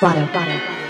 Gorilla bottle.